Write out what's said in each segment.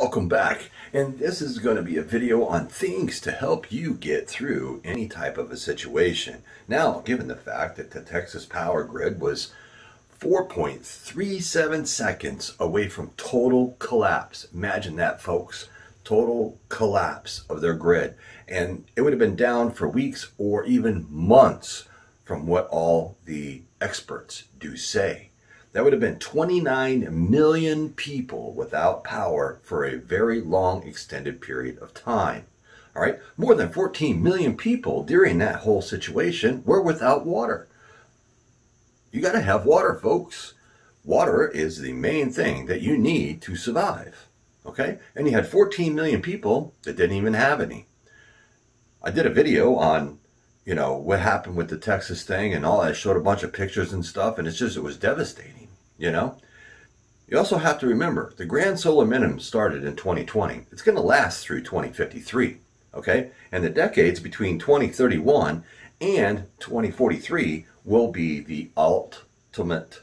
Welcome back, and this is going to be a video on things to help you get through any type of a situation. Now, given the fact that the Texas power grid was 4.37 seconds away from total collapse, imagine that folks, total collapse of their grid, and it would have been down for weeks or even months from what all the experts do say. That would have been 29 million people without power for a very long extended period of time. All right, more than 14 million people during that whole situation were without water. You got to have water, folks. Water is the main thing that you need to survive. Okay? And you had 14 million people that didn't even have any. I did a video on, you know, what happened with the Texas thing and all. I showed a bunch of pictures and stuff, and it's just, it was devastating you know? You also have to remember, the grand solar minimum started in 2020. It's going to last through 2053, okay? And the decades between 2031 and 2043 will be the ultimate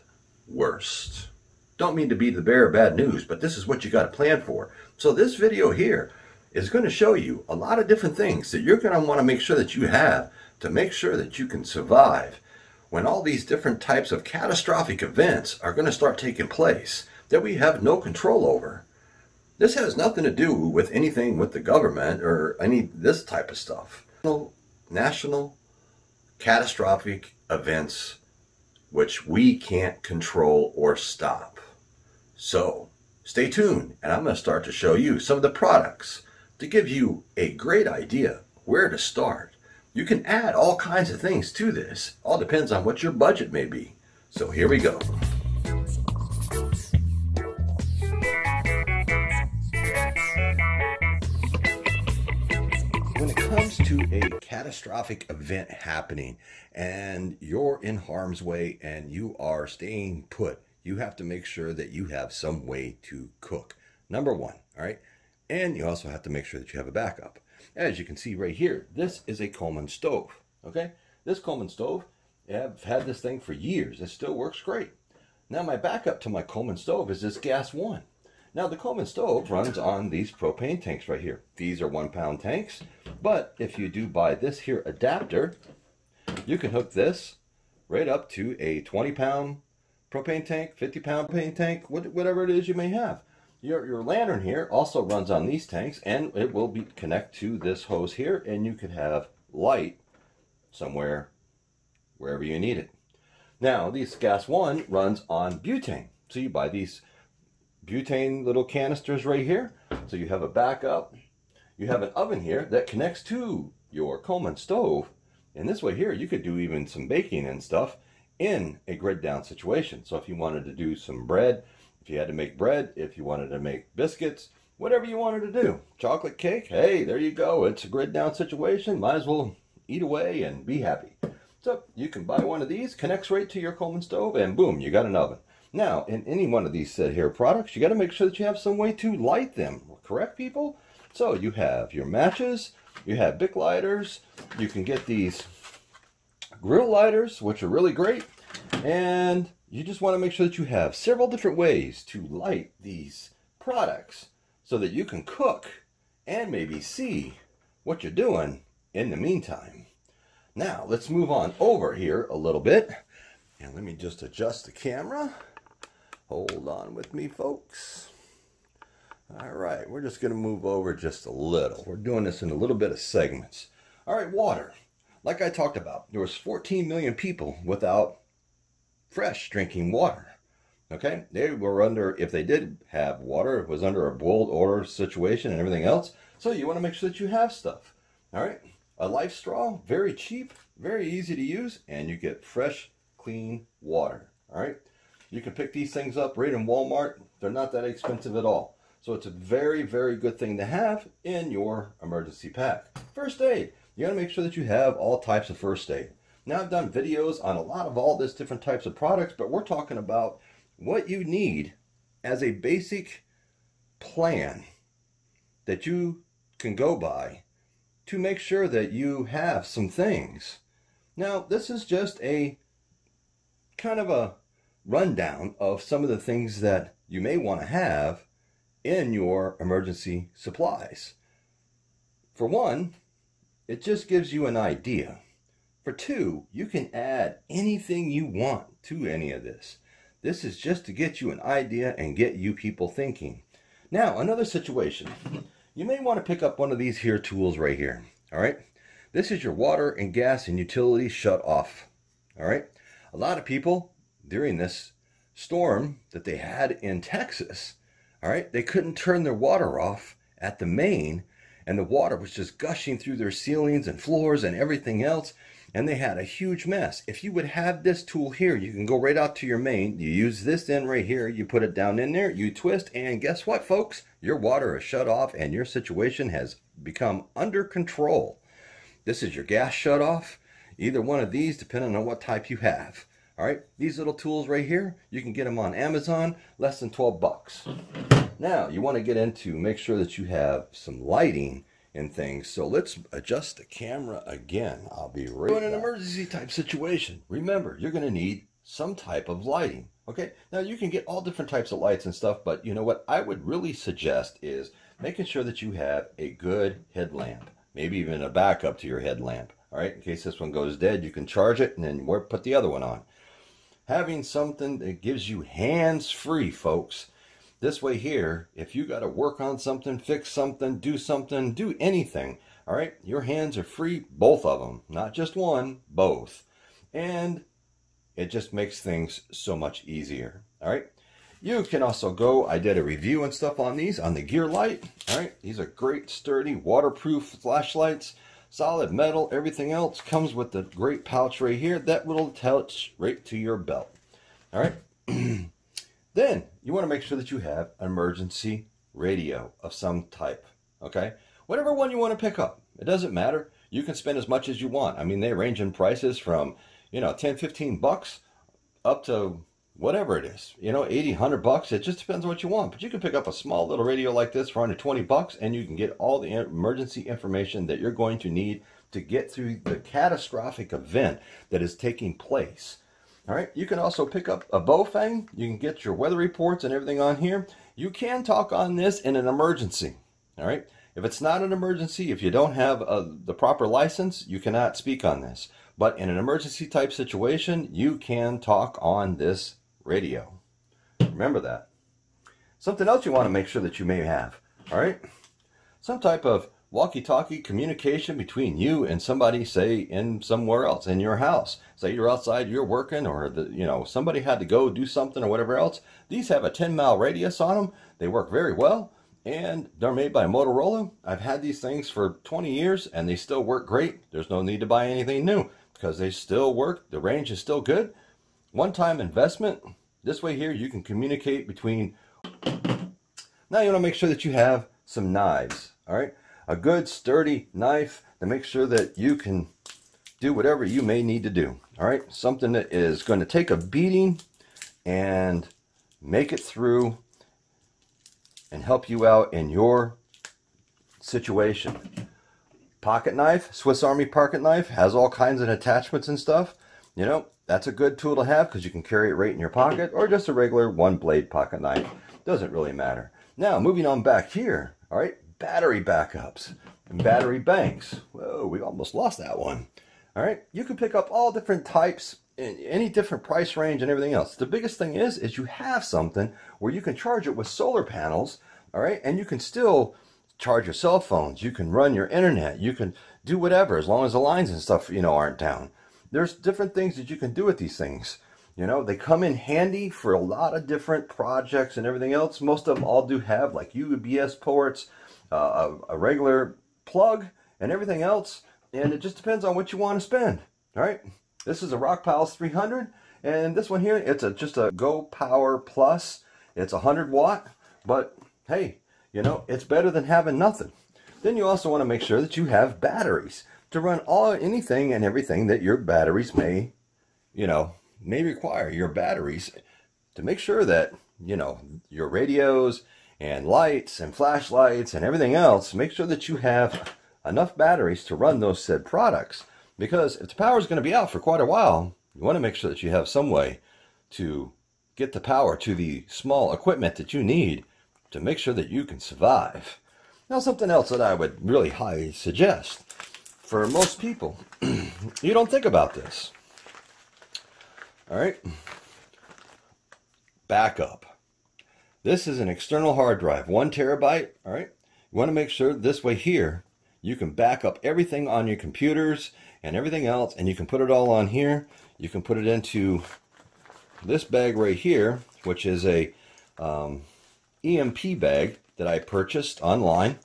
worst. Don't mean to be the bearer of bad news, but this is what you got to plan for. So this video here is going to show you a lot of different things that you're going to want to make sure that you have to make sure that you can survive when all these different types of catastrophic events are going to start taking place that we have no control over. This has nothing to do with anything with the government or any this type of stuff. National catastrophic events which we can't control or stop. So stay tuned and I'm going to start to show you some of the products to give you a great idea where to start you can add all kinds of things to this. All depends on what your budget may be. So here we go. When it comes to a catastrophic event happening and you're in harm's way and you are staying put, you have to make sure that you have some way to cook. Number one, all right? And you also have to make sure that you have a backup. As you can see right here, this is a Coleman stove. Okay, this Coleman stove, I've had this thing for years. It still works great. Now my backup to my Coleman stove is this gas one. Now the Coleman stove runs on these propane tanks right here. These are one pound tanks, but if you do buy this here adapter, you can hook this right up to a 20 pound propane tank, 50 pound propane tank, whatever it is you may have. Your, your lantern here also runs on these tanks and it will be connect to this hose here and you could have light somewhere wherever you need it. Now this gas one runs on butane. So you buy these butane little canisters right here. So you have a backup. You have an oven here that connects to your Coleman stove. And this way here, you could do even some baking and stuff in a grid down situation. So if you wanted to do some bread, if you had to make bread, if you wanted to make biscuits, whatever you wanted to do. Chocolate cake, hey, there you go. It's a grid down situation. Might as well eat away and be happy. So you can buy one of these, connects right to your Coleman stove, and boom, you got an oven. Now, in any one of these set here products, you got to make sure that you have some way to light them. Correct, people? So you have your matches, you have Bic lighters, you can get these grill lighters, which are really great, and you just want to make sure that you have several different ways to light these products so that you can cook and maybe see what you're doing in the meantime. Now, let's move on over here a little bit. And let me just adjust the camera. Hold on with me, folks. All right, we're just going to move over just a little. We're doing this in a little bit of segments. All right, water. Like I talked about, there was 14 million people without fresh drinking water. Okay, they were under, if they did have water, it was under a boiled order situation and everything else. So you want to make sure that you have stuff. All right, a LifeStraw, very cheap, very easy to use, and you get fresh, clean water. All right, you can pick these things up right in Walmart. They're not that expensive at all. So it's a very, very good thing to have in your emergency pack. First aid, you got to make sure that you have all types of first aid. Now I've done videos on a lot of all this different types of products, but we're talking about what you need as a basic plan that you can go by to make sure that you have some things. Now, this is just a kind of a rundown of some of the things that you may want to have in your emergency supplies. For one, it just gives you an idea. For two, you can add anything you want to any of this. This is just to get you an idea and get you people thinking. Now, another situation. You may want to pick up one of these here tools right here. All right. This is your water and gas and utilities shut off. All right. A lot of people during this storm that they had in Texas, all right, they couldn't turn their water off at the main and the water was just gushing through their ceilings and floors and everything else and they had a huge mess. If you would have this tool here, you can go right out to your main, you use this end right here, you put it down in there, you twist, and guess what, folks? Your water is shut off and your situation has become under control. This is your gas shut off. Either one of these, depending on what type you have. All right, these little tools right here, you can get them on Amazon, less than 12 bucks. Now, you want to get into make sure that you have some lighting and things. So let's adjust the camera again. I'll be right In an emergency type situation, remember, you're going to need some type of lighting. Okay, now you can get all different types of lights and stuff, but you know what I would really suggest is making sure that you have a good headlamp, maybe even a backup to your headlamp. All right, in case this one goes dead, you can charge it and then put the other one on. Having something that gives you hands free, folks, this way here, if you got to work on something, fix something, do something, do anything, all right, your hands are free, both of them, not just one, both. And it just makes things so much easier, all right? You can also go, I did a review and stuff on these, on the GearLight, all right? These are great, sturdy, waterproof flashlights, solid metal, everything else comes with the great pouch right here that will attach right to your belt, all right? Then you want to make sure that you have an emergency radio of some type. Okay? Whatever one you want to pick up. It doesn't matter. You can spend as much as you want. I mean, they range in prices from, you know, 10, 15 bucks up to whatever it is. You know, 80, 100 bucks. It just depends on what you want. But you can pick up a small little radio like this for under 20 bucks and you can get all the emergency information that you're going to need to get through the catastrophic event that is taking place. All right, you can also pick up a Baofeng. You can get your weather reports and everything on here. You can talk on this in an emergency. All right, if it's not an emergency, if you don't have a, uh, the proper license, you cannot speak on this. But in an emergency type situation, you can talk on this radio. Remember that. Something else you want to make sure that you may have. All right, some type of walkie-talkie communication between you and somebody, say, in somewhere else, in your house. Say you're outside, you're working, or the, you know somebody had to go do something or whatever else. These have a 10-mile radius on them. They work very well, and they're made by Motorola. I've had these things for 20 years, and they still work great. There's no need to buy anything new because they still work. The range is still good. One-time investment. This way here, you can communicate between... Now you want to make sure that you have some knives, all right? A good sturdy knife to make sure that you can do whatever you may need to do. All right, something that is going to take a beating and make it through and help you out in your situation. Pocket knife, Swiss Army pocket knife, has all kinds of attachments and stuff. You know, that's a good tool to have because you can carry it right in your pocket or just a regular one blade pocket knife. Doesn't really matter. Now, moving on back here, all right, battery backups and battery banks. Whoa, we almost lost that one. All right, you can pick up all different types in any different price range and everything else. The biggest thing is, is you have something where you can charge it with solar panels, all right, and you can still charge your cell phones. You can run your internet. You can do whatever as long as the lines and stuff, you know, aren't down. There's different things that you can do with these things. You know, they come in handy for a lot of different projects and everything else. Most of them all do have like USB ports, uh, a, a regular plug, and everything else. And it just depends on what you want to spend. All right. This is a Rockpals 300. And this one here, it's a just a Go Power Plus. It's a 100 watt. But hey, you know, it's better than having nothing. Then you also want to make sure that you have batteries to run all anything and everything that your batteries may, you know, may require. Your batteries to make sure that, you know, your radios and lights and flashlights and everything else, make sure that you have enough batteries to run those said products. Because if the power is going to be out for quite a while, you want to make sure that you have some way to get the power to the small equipment that you need to make sure that you can survive. Now, something else that I would really highly suggest for most people, you don't think about this. All right? Backup. This is an external hard drive, one terabyte. All right? You want to make sure this way here, you can back up everything on your computers and everything else, and you can put it all on here. You can put it into this bag right here, which is a um, EMP bag that I purchased online.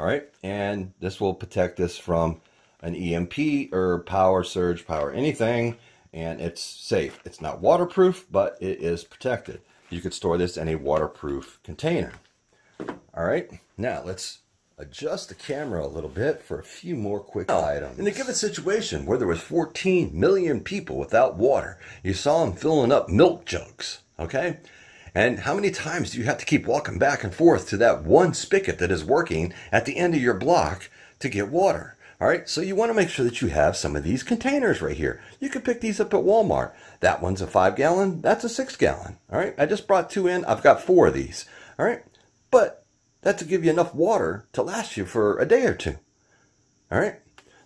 All right, and this will protect this from an EMP or power surge, power anything, and it's safe. It's not waterproof, but it is protected. You could store this in a waterproof container. All right, now let's adjust the camera a little bit for a few more quick items. In a given situation where there was 14 million people without water, you saw them filling up milk jugs, okay? And how many times do you have to keep walking back and forth to that one spigot that is working at the end of your block to get water? All right, so you want to make sure that you have some of these containers right here. You can pick these up at Walmart. That one's a five gallon, that's a six gallon. All right, I just brought two in. I've got four of these. All right, but that's to give you enough water to last you for a day or two. All right,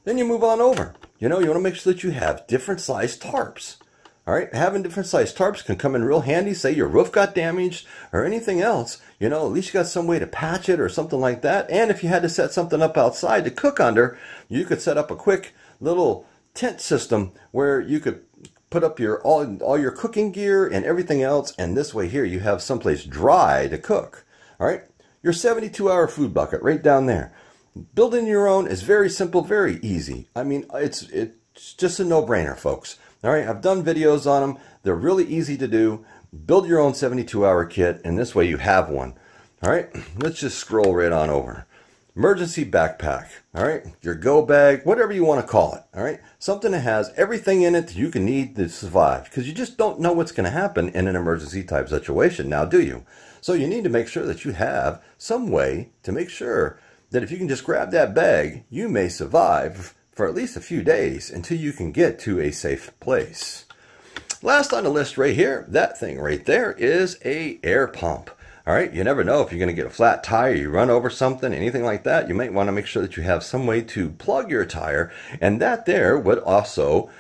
then you move on over. You know, you want to make sure that you have different sized tarps. All right, having different size tarps can come in real handy. Say your roof got damaged or anything else, you know, at least you got some way to patch it or something like that. And if you had to set something up outside to cook under, you could set up a quick little tent system where you could put up your all, all your cooking gear and everything else. And this way here, you have someplace dry to cook. All right, your 72 hour food bucket right down there. Building your own is very simple, very easy. I mean, it's, it's just a no brainer, folks. All right, I've done videos on them. They're really easy to do. Build your own 72 hour kit, and this way you have one. All right, let's just scroll right on over. Emergency backpack, all right, your go bag, whatever you want to call it, all right, something that has everything in it that you can need to survive because you just don't know what's going to happen in an emergency type situation now, do you? So you need to make sure that you have some way to make sure that if you can just grab that bag, you may survive for at least a few days until you can get to a safe place. Last on the list right here, that thing right there is a air pump. All right, you never know if you're going to get a flat tire, you run over something, anything like that. You might want to make sure that you have some way to plug your tire, and that there would also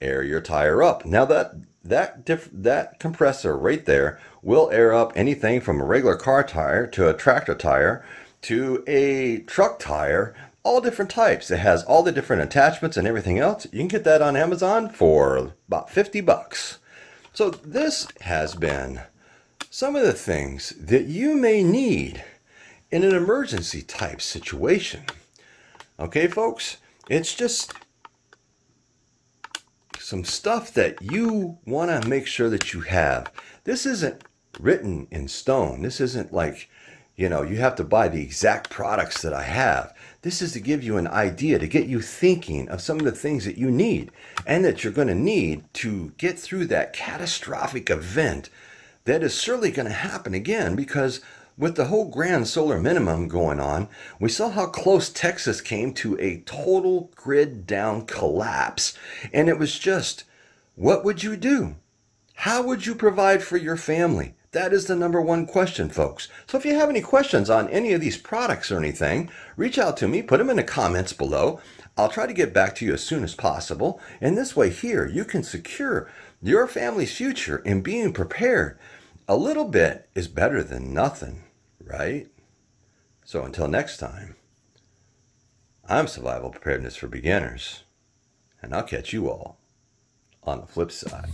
air your tire up. Now that that that compressor right there will air up anything from a regular car tire to a tractor tire to a truck tire all different types. It has all the different attachments and everything else. You can get that on Amazon for about 50 bucks. So this has been some of the things that you may need in an emergency type situation. Okay, folks? It's just some stuff that you want to make sure that you have. This isn't written in stone. This isn't like, you know, you have to buy the exact products that I have. This is to give you an idea, to get you thinking of some of the things that you need and that you're going to need to get through that catastrophic event that is surely going to happen again because with the whole grand solar minimum going on, we saw how close Texas came to a total grid down collapse. And it was just, what would you do? How would you provide for your family? That is the number one question, folks. So if you have any questions on any of these products or anything, reach out to me, put them in the comments below. I'll try to get back to you as soon as possible. And this way here, you can secure your family's future in being prepared. A little bit is better than nothing, right? So until next time, I'm Survival Preparedness for Beginners, and I'll catch you all on the flip side.